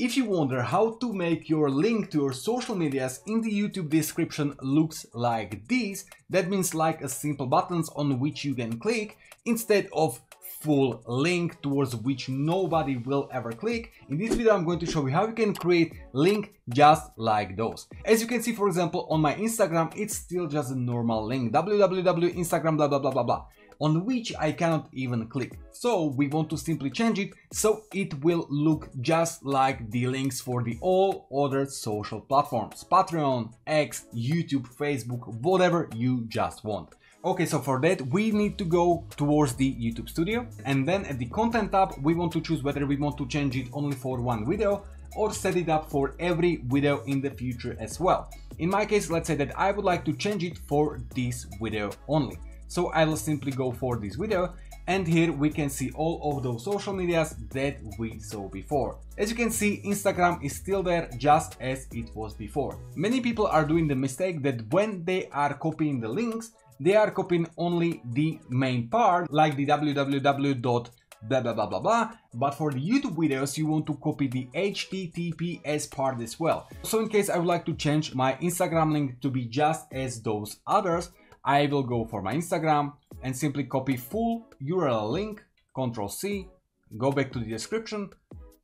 If you wonder how to make your link to your social medias in the YouTube description looks like this, that means like a simple buttons on which you can click instead of full link towards which nobody will ever click. In this video I'm going to show you how you can create link just like those. As you can see for example on my Instagram it's still just a normal link www.instagram blah blah blah blah blah on which I cannot even click. So we want to simply change it so it will look just like the links for the all other social platforms. Patreon, X, YouTube, Facebook, whatever you just want. Okay, so for that we need to go towards the YouTube studio and then at the content tab we want to choose whether we want to change it only for one video or set it up for every video in the future as well. In my case, let's say that I would like to change it for this video only. So I will simply go for this video and here we can see all of those social medias that we saw before. As you can see, Instagram is still there just as it was before. Many people are doing the mistake that when they are copying the links, they are copying only the main part, like the www blah blah blah blah blah. But for the youtube videos you want to copy the https part as well. So in case i would like to change my instagram link to be just as those others i will go for my instagram and simply copy full url link ctrl c go back to the description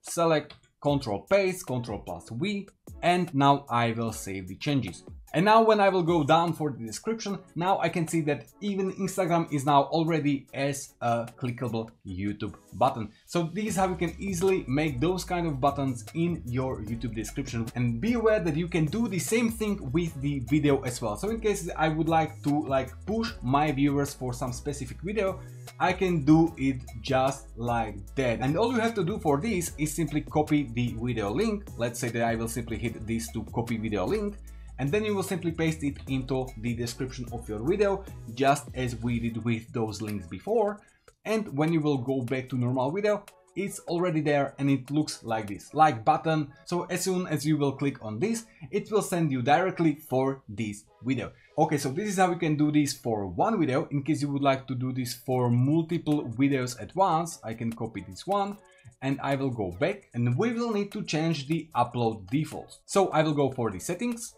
select ctrl paste ctrl plus v and now i will save the changes and now when I will go down for the description, now I can see that even Instagram is now already as a clickable YouTube button. So this is how you can easily make those kind of buttons in your YouTube description. And be aware that you can do the same thing with the video as well. So in case I would like to like push my viewers for some specific video, I can do it just like that. And all you have to do for this is simply copy the video link. Let's say that I will simply hit this to copy video link and then you will simply paste it into the description of your video just as we did with those links before. And when you will go back to normal video it's already there and it looks like this like button. So as soon as you will click on this it will send you directly for this video. Okay so this is how you can do this for one video. In case you would like to do this for multiple videos at once i can copy this one and I will go back and we will need to change the upload default. So I will go for the settings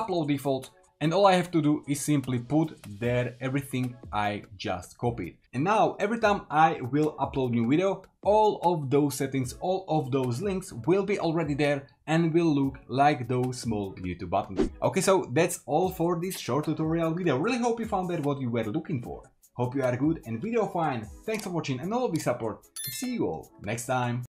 upload default and all I have to do is simply put there everything I just copied. And now every time I will upload new video, all of those settings, all of those links will be already there and will look like those small YouTube buttons. Okay, so that's all for this short tutorial video. Really hope you found that what you were looking for. Hope you are good and video fine. Thanks for watching and all of the support. See you all next time.